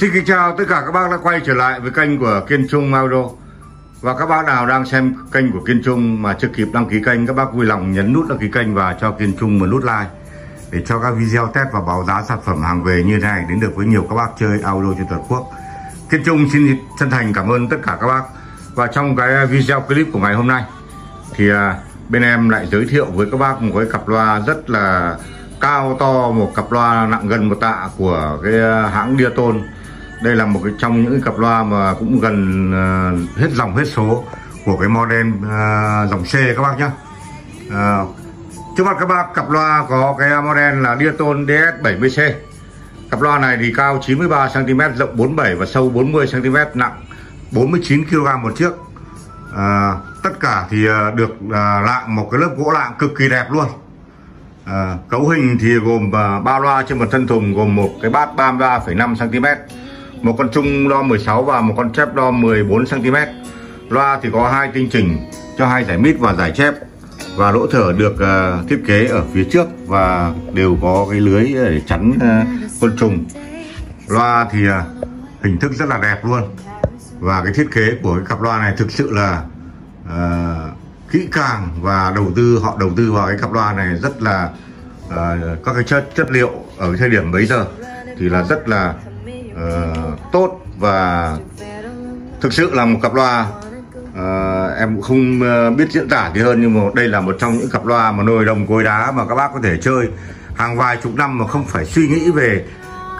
Xin kính chào tất cả các bác đã quay trở lại với kênh của Kiên Trung Audio. Và các bác nào đang xem kênh của Kiên Trung mà chưa kịp đăng ký kênh, Các bác vui lòng nhấn nút đăng ký kênh và cho Kiên Trung một nút like Để cho các video test và báo giá sản phẩm hàng về như thế này đến được với nhiều các bác chơi audio trên toàn quốc. Kiên Trung xin chân thành cảm ơn tất cả các bác. Và trong cái video clip của ngày hôm nay Thì à, bên em lại giới thiệu với các bác một cái cặp loa rất là cao to, một cặp loa nặng gần một tạ của cái à, hãng Diaton đây là một cái trong những cặp loa mà cũng gần uh, hết dòng hết số của cái model uh, dòng C các bác nhé uh, ờ, trước mặt các bác cặp loa có cái model là Diaton DS70C cặp loa này thì cao 93 cm rộng 47 và sâu 40 cm nặng 49 kg một chiếc. À, tất cả thì được à, lạng một cái lớp gỗ lạng cực kỳ đẹp luôn. À, cấu hình thì gồm ba loa trên một thân thùng gồm một cái bát 33,5 cm một con trung đo 16 và một con chép đo 14 cm loa thì có hai tinh chỉnh cho hai giải mít và giải chép. Và lỗ thở được uh, thiết kế ở phía trước và đều có cái lưới để chắn uh, côn trùng. Loa thì uh, hình thức rất là đẹp luôn. Và cái thiết kế của cái cặp loa này thực sự là uh, kỹ càng và đầu tư họ đầu tư vào cái cặp loa này rất là uh, các cái chất chất liệu ở thời điểm bấy giờ thì là rất là uh, tốt và thực sự là một cặp loa. Uh, em cũng không uh, biết diễn tả gì hơn nhưng mà đây là một trong những cặp loa mà nồi đồng cối đá mà các bác có thể chơi hàng vài chục năm mà không phải suy nghĩ về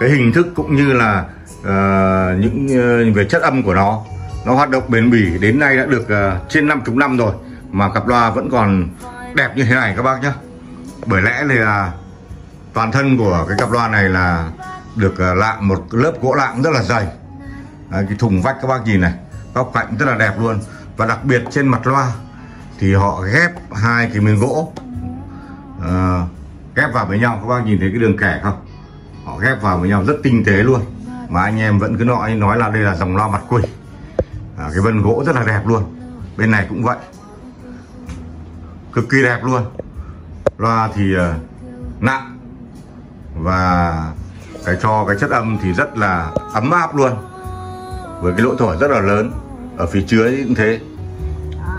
cái hình thức cũng như là uh, những uh, về chất âm của nó. Nó hoạt động bền bỉ đến nay đã được uh, trên 50 năm rồi mà cặp loa vẫn còn đẹp như thế này các bác nhé bởi lẽ là toàn thân của cái cặp loa này là được à, lạng một lớp gỗ lạng rất là dày. Đấy, cái thùng vách các bác nhìn này góc cạnh rất là đẹp luôn. Và đặc biệt trên mặt loa thì họ ghép hai cái miếng gỗ à, ghép vào với nhau. Các bác nhìn thấy cái đường kẻ không? Họ ghép vào với nhau rất tinh tế luôn. Mà anh em vẫn cứ nói nói là đây là dòng loa mặt quỷ. À, cái vân gỗ rất là đẹp luôn. Bên này cũng vậy. Cực kỳ đẹp luôn. Loa thì uh, nặng và cái cho cái chất âm thì rất là ấm áp luôn, với cái lỗ thổi rất là lớn ở phía dưới cũng thế.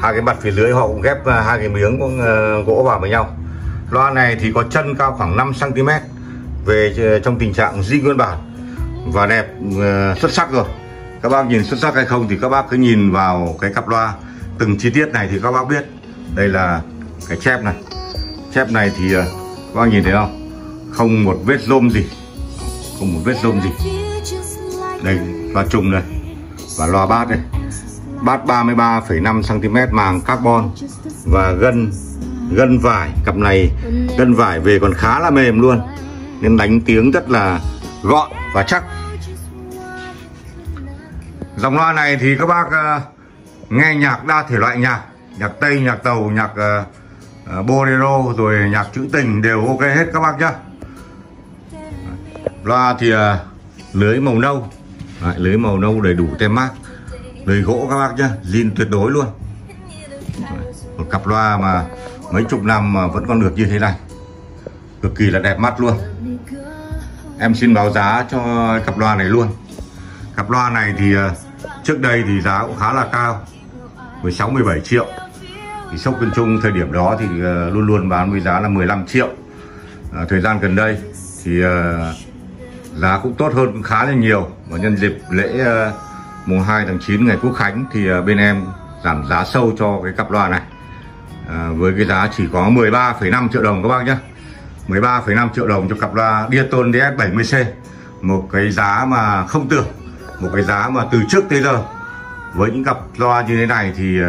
Hai cái mặt phía lưới họ cũng ghép, hai cái miếng ờ, gỗ vào với nhau. Loa này thì có chân cao khoảng 5 cm về ờ, trong tình trạng di nguyên bản và đẹp ờ, xuất sắc rồi. Các bác nhìn xuất sắc hay không thì các bác cứ nhìn vào cái cặp loa. Từng chi tiết này thì các bác biết, đây là cái chép này. Chép này thì các bác nhìn thấy không? Không một vết rôm gì không một vết rông gì. Đây loa trùng này và loa bát đây. Bát 33,5 cm màng carbon. Và gân gân vải cặp này gân vải về còn khá là mềm luôn. Nên đánh tiếng rất là gọn và chắc. Dòng loa này thì các bác uh, nghe nhạc đa thể loại nhạc. Nhạc tây nhạc tàu nhạc uh, bolero rồi nhạc trữ tình đều ok hết các bác nhá loa thì à, lưới màu nâu. Đấy, lưới màu nâu đầy đủ tem mát lưới gỗ các bác nhá zin tuyệt đối luôn. Một cặp loa mà mấy chục năm mà vẫn còn được như thế này. Cực kỳ là đẹp mắt luôn. Em xin báo giá cho cặp loa này luôn. Cặp loa này thì à, trước đây thì giá cũng khá là cao 16 17 triệu. Thì sốc bên trung thời điểm đó thì à, luôn luôn bán với giá là 15 triệu. À, thời gian gần đây thì uh, giá cũng tốt hơn cũng khá là nhiều. Và nhân dịp lễ uh, mùng 2 tháng 9 ngày Quốc Khánh thì uh, bên em giảm giá sâu cho cái cặp loa này. Uh, với cái giá chỉ có 13,5 triệu đồng các bác nhé 13,5 triệu đồng cho cặp loa Diaton DS70C một cái giá mà không tưởng một cái giá mà từ trước tới giờ. Với những cặp loa như thế này thì uh,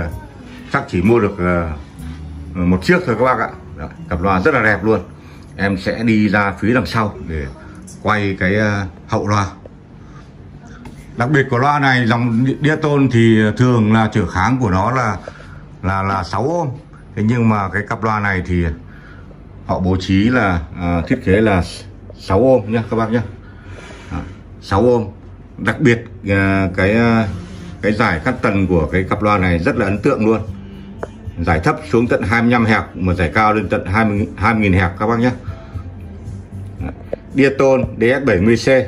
chắc chỉ mua được uh, một chiếc thôi các bác ạ. Dạ, cặp loa rất là đẹp luôn. Em sẽ đi ra phía đằng sau để quay cái ờ, hậu loa. Đặc biệt của loa này dòng Diaton thì thường là trở kháng của nó là là là 6 ôm. Thế nhưng mà cái cặp loa này thì họ bố trí là à, thiết kế là 6 ôm nhé các bác nhé à, 6 ôm. Đặc biệt à, cái uh, cái giải cắt tần của cái cặp loa này rất là ấn tượng luôn. Giải thấp xuống tận 25 hẹp mà giải cao lên tận 20 20.000 hẹp các bác nhé Diaton DS70C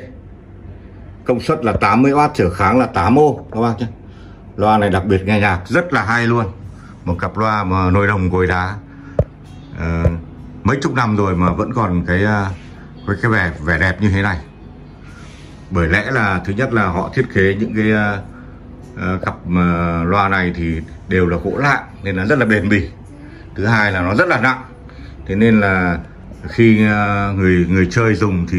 công suất là 80W trở kháng là 8 ô các bác nhé. Loa này đặc biệt nghe nhạc rất là hay luôn. Một cặp loa mà nồi đồng gối đá. À, mấy chục năm rồi mà vẫn còn cái ờ, cái, cái vẻ vẻ đẹp như thế này. Bởi lẽ là thứ nhất là họ thiết kế những cái uh, cặp uh, loa này thì đều là gỗ lạng nên là rất là bền bỉ. Thứ hai là nó rất là nặng. Thế nên là khi à, người người chơi dùng thì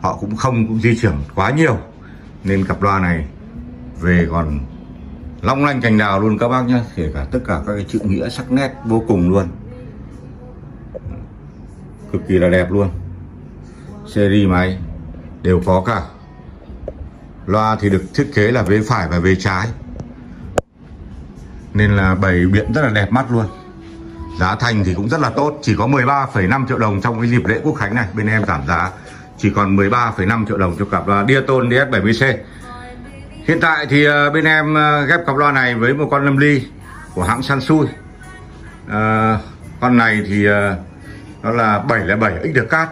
họ cũng không cũng di chuyển quá nhiều. Nên cặp loa này về còn long lanh cành đào luôn các bác nhé kể cả tất cả các cái chữ nghĩa sắc nét vô cùng luôn. Cực kỳ là đẹp luôn. Series máy đều có cả. Loa thì được thiết kế là vế phải và vế trái. Nên là bày biện rất là đẹp mắt luôn giá thành thì cũng rất là tốt chỉ có 13,5 triệu đồng trong cái dịp lễ quốc khánh này bên em giảm giá chỉ còn 13,5 triệu đồng cho cặp loa Diaton DS70C hiện tại thì ờ, bên em ờ, ghép cặp loa này với một con lâm ly của hãng Sansui à, ờ, con này thì nó là 707 XDCAT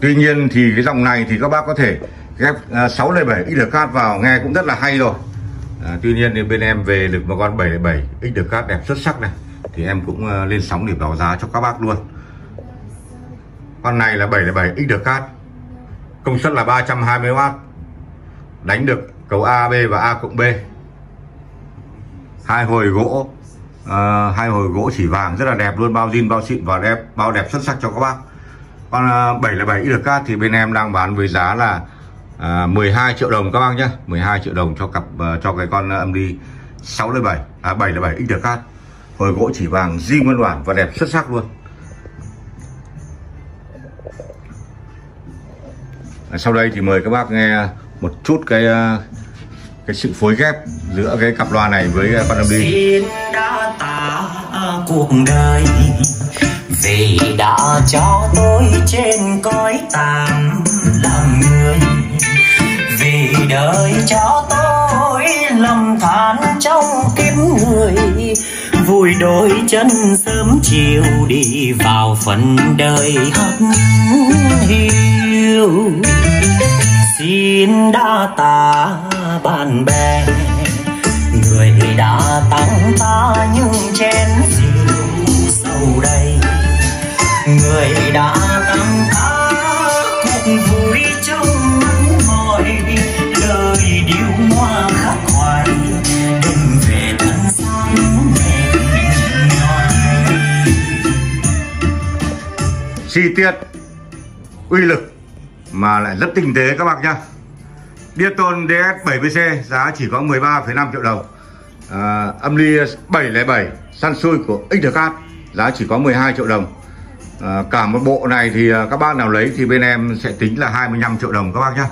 tuy nhiên thì cái dòng này thì các bác có thể ghép 607 XDCAT vào nghe cũng rất là hay rồi. À, tuy nhiên thì bên em về được một con 707 XDCAT đẹp xuất sắc này thì em cũng ờ, lên sóng để báo giá cho các bác luôn. Con này là 707 XDCAT công suất là 320W đánh được cầu AB và A cộng B. Hai hồi gỗ uh, hai hồi gỗ chỉ vàng rất là đẹp luôn. Bao zin bao xịn và đẹp bao đẹp xuất sắc cho các bác. Con uh, 707 IRK thì bên em đang bán với giá là ờ, à, 12 triệu đồng các bác nhé. 12 triệu đồng cho cặp uh, cho cái con âm đi 607 à 707 XDK hồi gỗ chỉ vàng, di nguyên bản và đẹp xuất sắc luôn. Sau đây thì mời các bác nghe một chút cái ờ, cái sự phối ghép giữa cái cặp loa này với ờ, con âm đi. Xin đã tạ cuộc đời, vì đã cho tôi trên cõi tạm làm người. Vì đời cho tôi lầm than trong kiếp người vui đôi chân sớm chiều đi vào phần đời hấp hiu xin đã tạ bạn bè, người đã tặng ta những chén rượu sâu đây người đã chi tiết uy lực mà lại rất tinh tế các bác nhá. Dieton DS70C giá chỉ có 13,5 triệu đồng. À, âm ly 707 Sansui của XDCAT giá chỉ có 12 triệu đồng. À, cả một bộ này thì à, các bác nào lấy thì bên em sẽ tính là 25 triệu đồng các bác nhé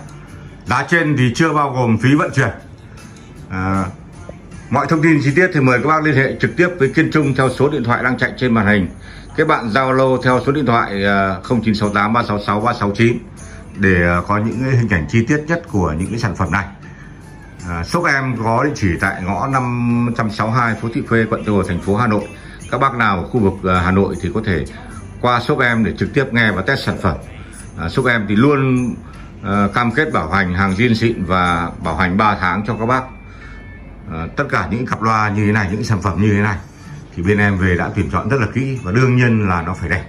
giá trên thì chưa bao gồm phí vận chuyển. À, mọi thông tin chi tiết thì mời các bác liên hệ trực tiếp với Kiên Trung theo số điện thoại đang chạy trên màn hình các bạn Zalo theo số điện thoại 0968 366 369 để à, có những hình ảnh chi tiết nhất của những cái sản phẩm này. À, shop em có địa chỉ tại ngõ 562 phố Thị Khuê quận Tây Hồ thành phố Hà Nội. Các bác nào ở khu vực à, Hà Nội thì có thể qua shop em để trực tiếp nghe và test sản phẩm. À, shop em thì luôn à, cam kết bảo hành hàng zin xịn và bảo hành 3 tháng cho các bác. À, tất cả những cặp loa như thế này những sản phẩm như thế này thì bên em về đã tuyển chọn rất là kỹ và đương nhiên là nó phải đẹp.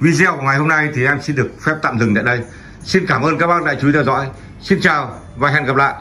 Video của ngày hôm nay thì em xin được phép tạm dừng tại đây. Xin cảm ơn các bác đã chú ý theo dõi. Xin chào và hẹn gặp lại.